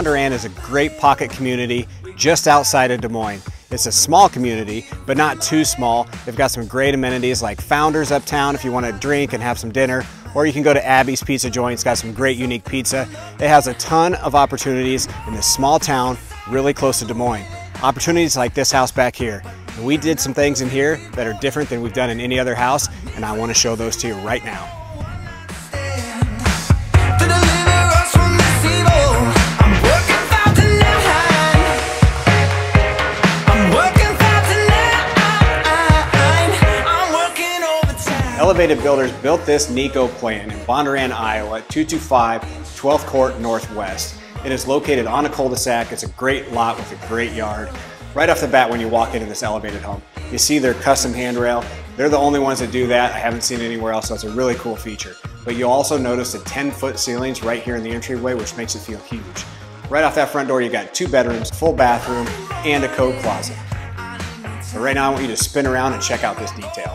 Bondurant is a great pocket community just outside of Des Moines. It's a small community, but not too small. They've got some great amenities like Founders Uptown if you want to drink and have some dinner, or you can go to Abby's Pizza Joint. It's got some great unique pizza. It has a ton of opportunities in this small town really close to Des Moines. Opportunities like this house back here. And we did some things in here that are different than we've done in any other house, and I want to show those to you right now. Elevated Builders built this Nico plan in Bondurant, Iowa, 225 12th Court Northwest. It is located on a cul-de-sac. It's a great lot with a great yard. Right off the bat when you walk into this elevated home, you see their custom handrail. They're the only ones that do that. I haven't seen anywhere else, so it's a really cool feature. But you'll also notice the 10 foot ceilings right here in the entryway, which makes it feel huge. Right off that front door, you got two bedrooms, full bathroom, and a coat closet. So right now I want you to spin around and check out this detail.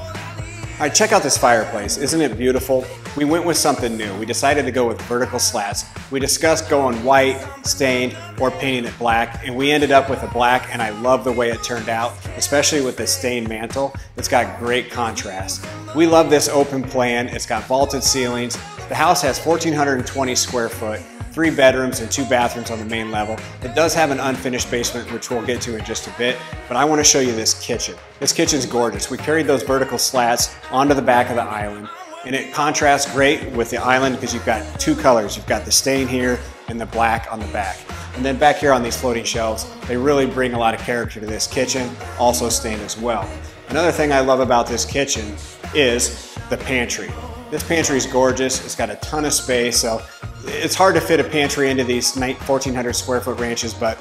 All right, check out this fireplace. Isn't it beautiful? We went with something new. We decided to go with vertical slats. We discussed going white, stained, or painting it black, and we ended up with a black, and I love the way it turned out, especially with the stained mantle. It's got great contrast. We love this open plan. It's got vaulted ceilings. The house has 1,420 square foot three bedrooms and two bathrooms on the main level. It does have an unfinished basement, which we'll get to in just a bit, but I wanna show you this kitchen. This kitchen's gorgeous. We carried those vertical slats onto the back of the island, and it contrasts great with the island because you've got two colors. You've got the stain here and the black on the back. And then back here on these floating shelves, they really bring a lot of character to this kitchen, also stained as well. Another thing I love about this kitchen is the pantry. This pantry is gorgeous. It's got a ton of space, so it's hard to fit a pantry into these 1,400 square foot ranches, but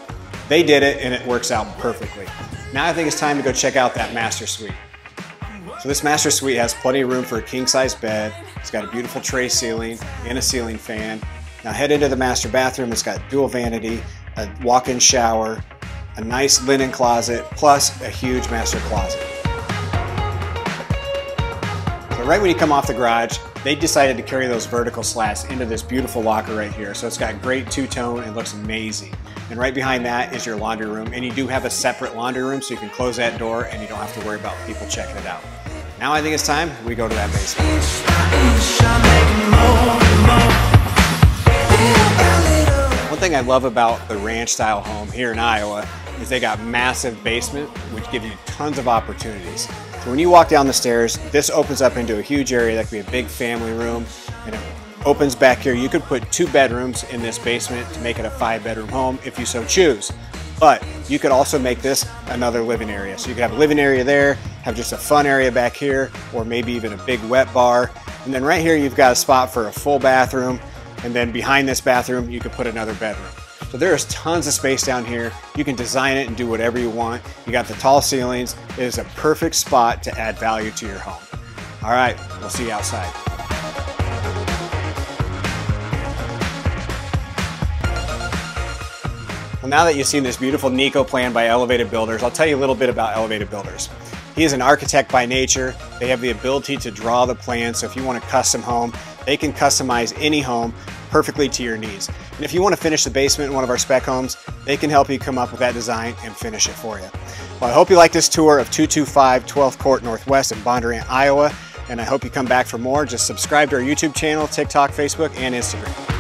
they did it and it works out perfectly. Now I think it's time to go check out that master suite. So this master suite has plenty of room for a king size bed. It's got a beautiful tray ceiling and a ceiling fan. Now head into the master bathroom. It's got dual vanity, a walk-in shower, a nice linen closet, plus a huge master closet. So right when you come off the garage, they decided to carry those vertical slats into this beautiful locker right here. So it's got great two-tone and looks amazing. And right behind that is your laundry room. And you do have a separate laundry room so you can close that door and you don't have to worry about people checking it out. Now I think it's time we go to that basement. One thing I love about the ranch style home here in Iowa is they got massive basement, which give you tons of opportunities. So when you walk down the stairs, this opens up into a huge area that could be a big family room, and it opens back here. You could put two bedrooms in this basement to make it a five bedroom home if you so choose. But you could also make this another living area. So you could have a living area there, have just a fun area back here, or maybe even a big wet bar. And then right here, you've got a spot for a full bathroom. And then behind this bathroom, you could put another bedroom. So there's tons of space down here. You can design it and do whatever you want. You got the tall ceilings. It is a perfect spot to add value to your home. All right, we'll see you outside. Well, now that you've seen this beautiful Nico plan by Elevated Builders, I'll tell you a little bit about Elevated Builders. He is an architect by nature. They have the ability to draw the plan, so if you want a custom home, they can customize any home perfectly to your needs. And if you want to finish the basement in one of our spec homes, they can help you come up with that design and finish it for you. Well, I hope you like this tour of 225 12th Court Northwest in Bondurant, Iowa, and I hope you come back for more. Just subscribe to our YouTube channel, TikTok, Facebook, and Instagram.